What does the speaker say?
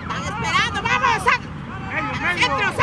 Están esperando, vamos, saca. Centro,